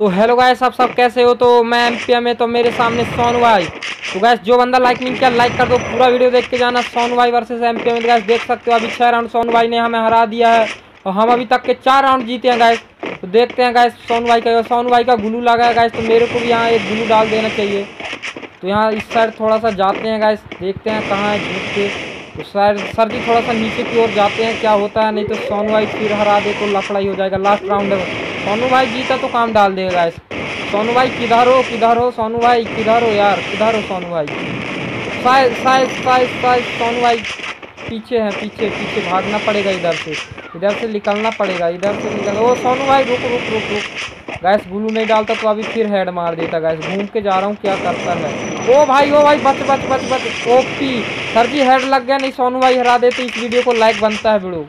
तो hello guys आप सब कैसे हो? तो मैं एमपीएम में तो मेरे सामने सोनू भाई। तो गैस जो बंदा लाइक नहीं किया लाइक कर दो, पूरा वीडियो देख के जाना सोनू भाई वर्सेस एम में गैस देख सकते हो, अभी छः राउंड सोनू भाई ने हमें हरा दिया है। और हम अभी तक के चार राउंड जीते हैं गैस तो देखते हैं गैस सोनू भाई का सोनू भाई का गुलू लगा है गैस तो मेरे को भी यहाँ एक गुलू डाल देना चाहिए। तो यहाँ इस साइड थोड़ा सा जाते हैं गैस देखते हैं कहाँ है झूठ के। तो सर सर जी थोड़ा सा नीचे की ओर जाते हैं, क्या होता है? नहीं तो सोनू भाई फिर हरा दे तो लफड़ा ही हो जाएगा। लास्ट राउंड है सोनू भाई जीता तो काम डाल देगा गाइस। सोनू भाई किधर हो किधर हो? सोनू भाई किधर हो यार? किधर हो सोनू भाई? शायद शायद शायद सोनू भाई पीछे है, पीछे पीछे भागना पड़ेगा इधर से। इधर से निकलना पड़ेगा, इधर से निकल ओ, सोनू भाई, रुक रुक रुक रुक। गैस ग्लू नहीं डालता तो अभी फिर हेड मार देता गैस घूम के जा रहा हूँ, क्या करता है? ओ भाई ओ भाई, बच बच बच बच। ओपी, सर जी हेड लग गया, नहीं, सोनू भाई हरा देते, इस वीडियो को लाइक बनता है, वीडियो।